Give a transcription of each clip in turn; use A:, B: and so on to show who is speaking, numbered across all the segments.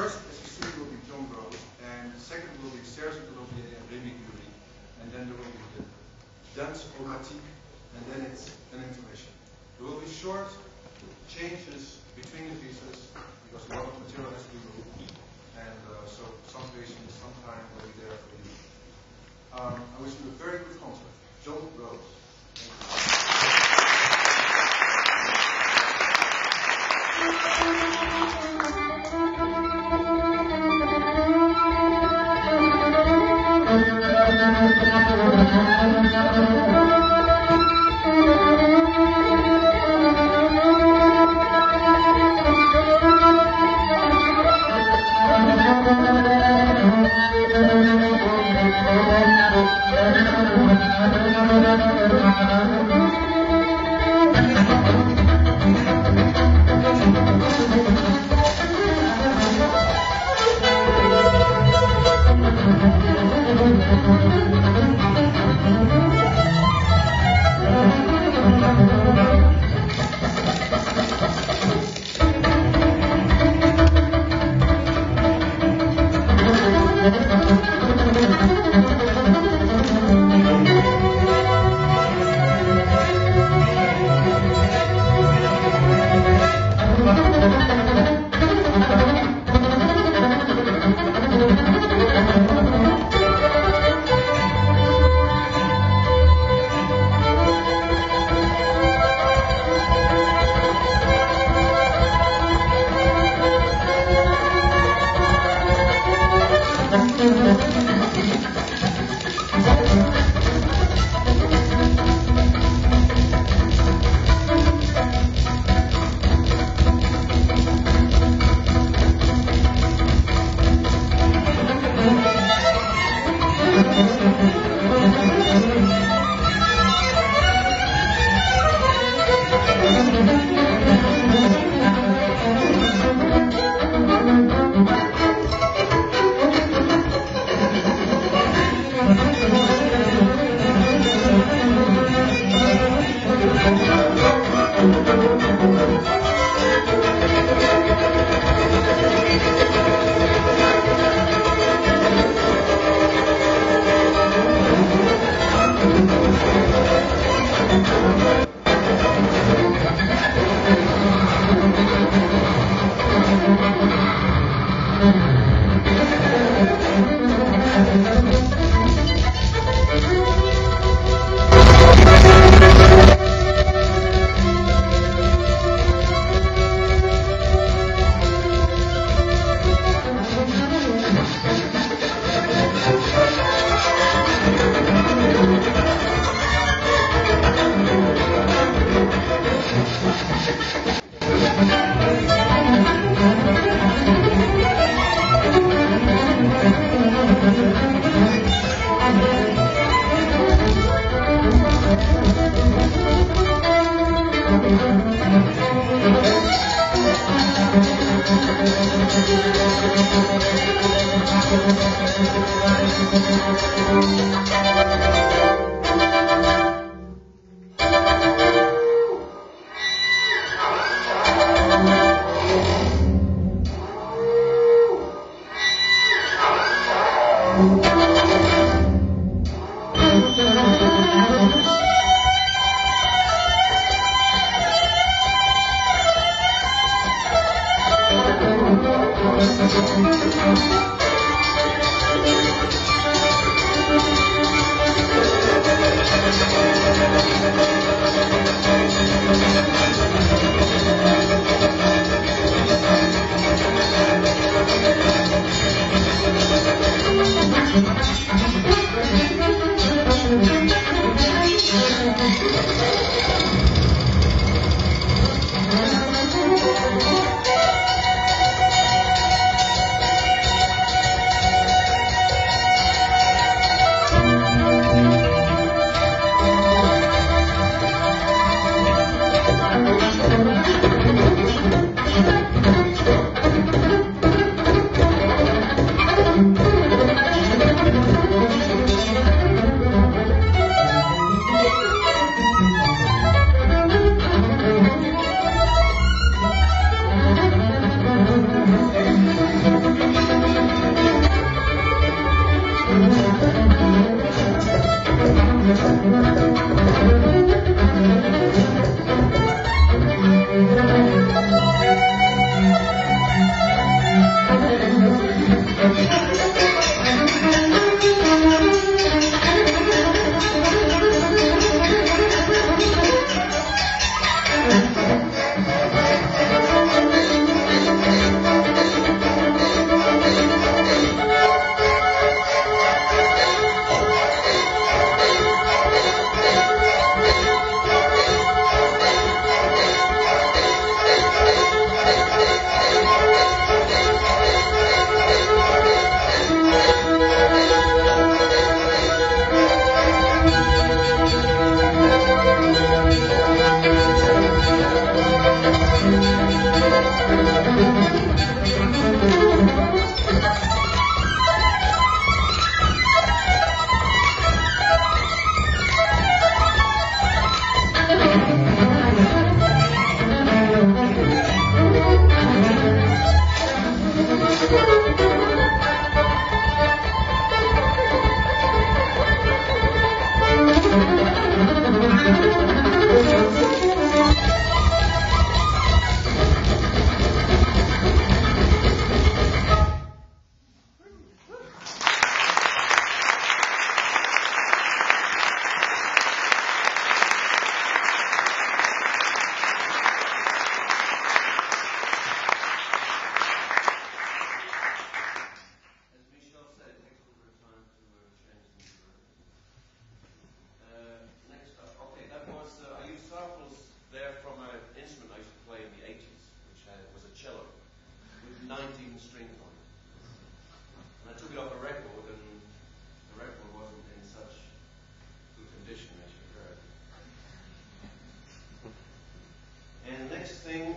A: first, as you see, will be Jon Rose, and second will be Serge Colombier and Remy and then there will be the dance automatique, and then it's an intermission. There will be short changes between the pieces because a lot of material has to be moved, and uh, so some patience, some time will be there for you. Um, I wish you a very good concert. Jon Rose.
B: ありがとうございます。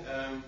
B: Um,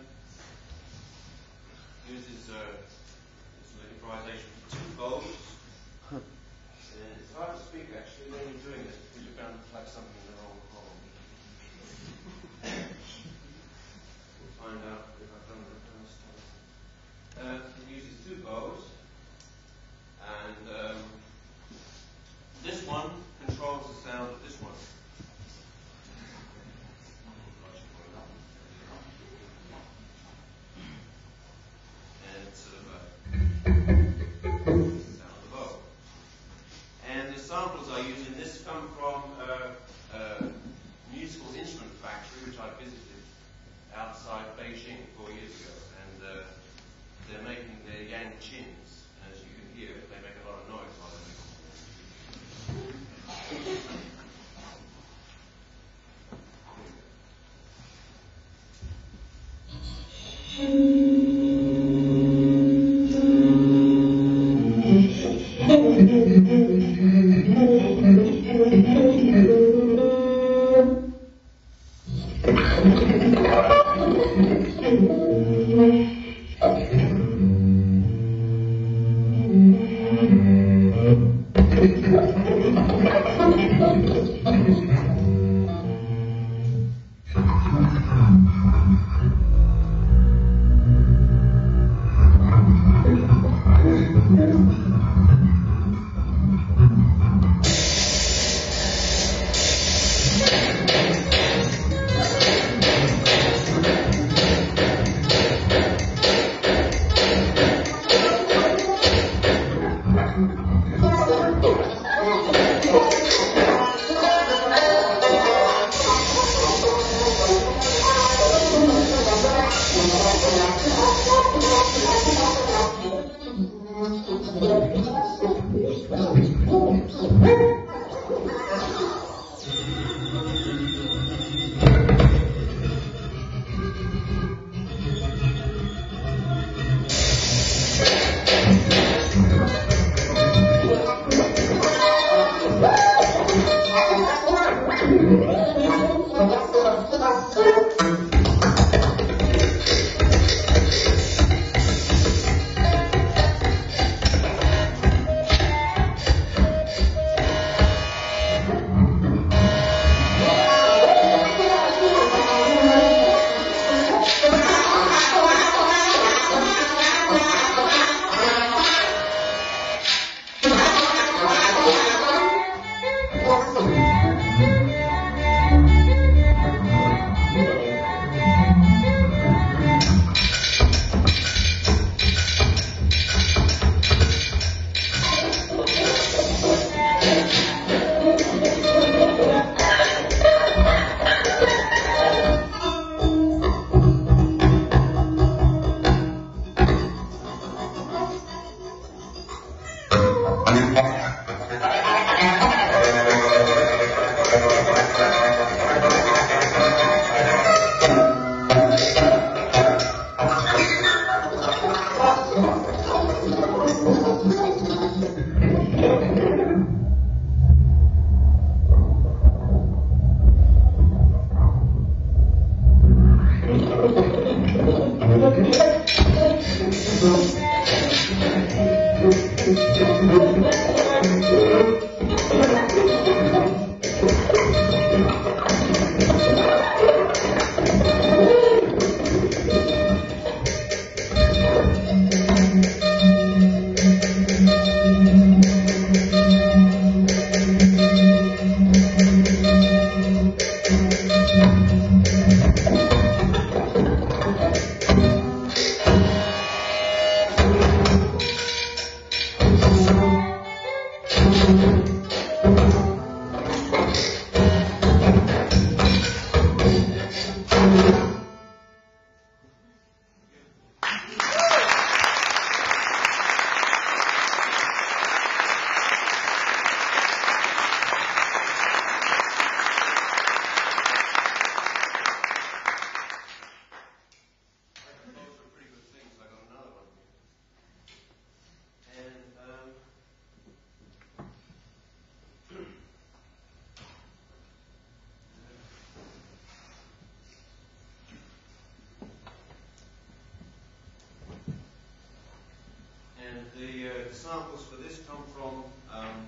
B: samples for this come from um,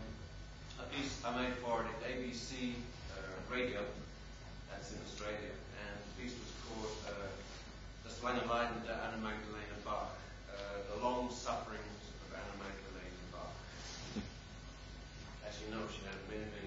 B: a piece I made for the ABC uh, radio, that's in Australia, and the piece was called uh, Das lange Leiden der Anna Magdalena Bach, uh, the long sufferings of Anna Magdalena Bach. As you know, she had many, many